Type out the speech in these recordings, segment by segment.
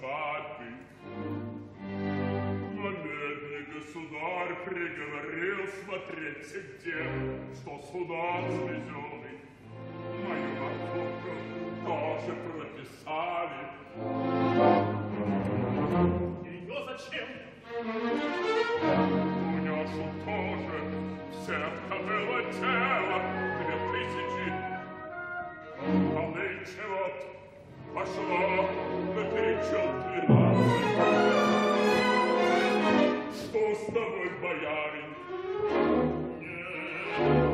свадьбы. Намедник государь приговорил смотреть всех дел, что сюда свезет. voi sbagliare. Yeah.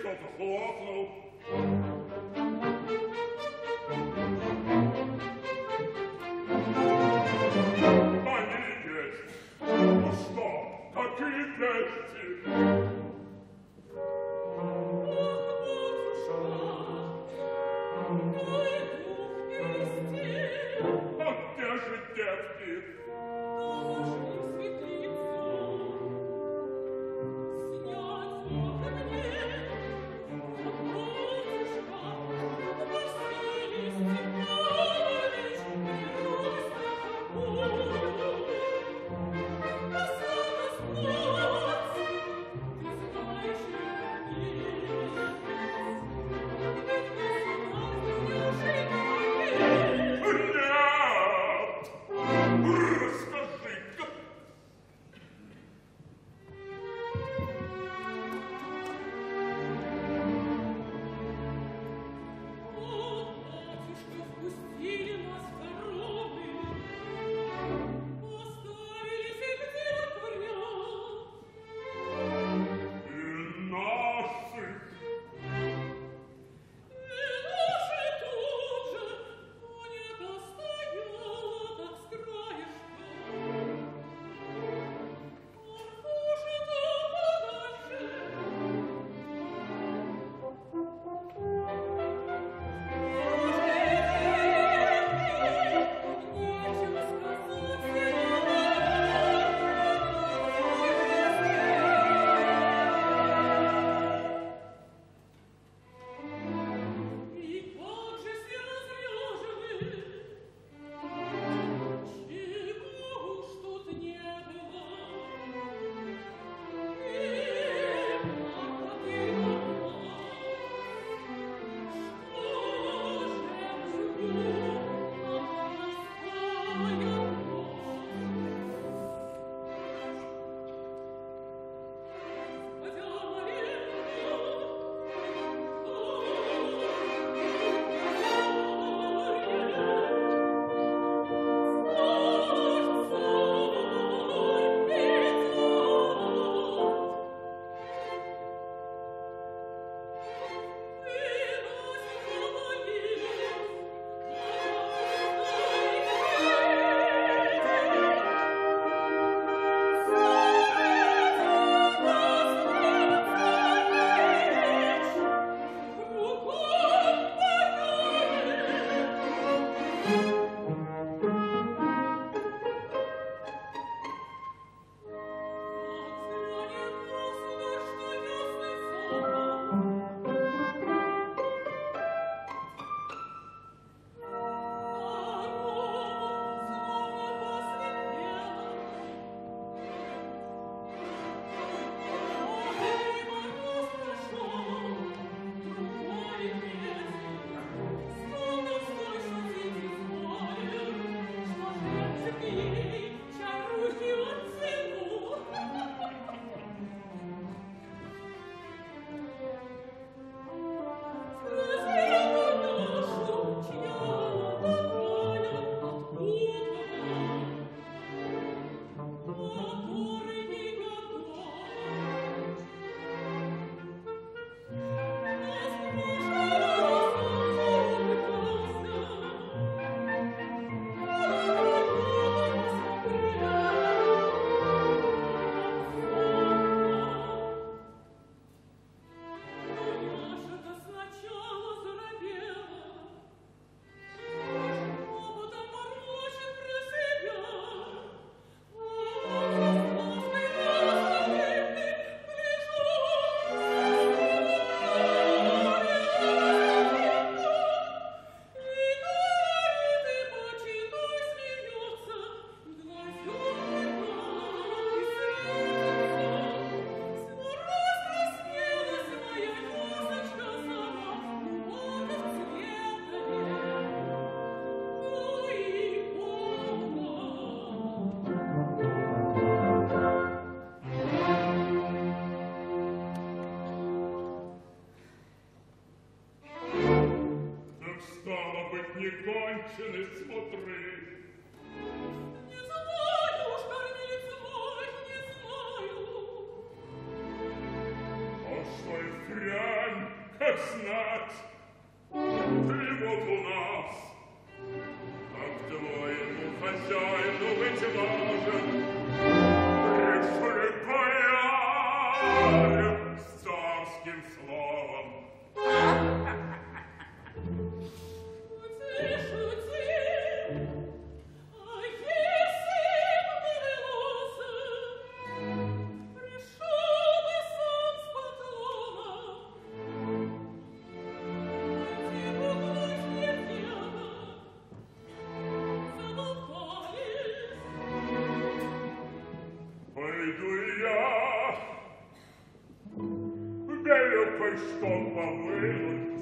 Stop the floor, floor. Негончены смотри. Не знаю уж, Корнилица мой, не знаю. А что и впрямь, как знаю. sto qua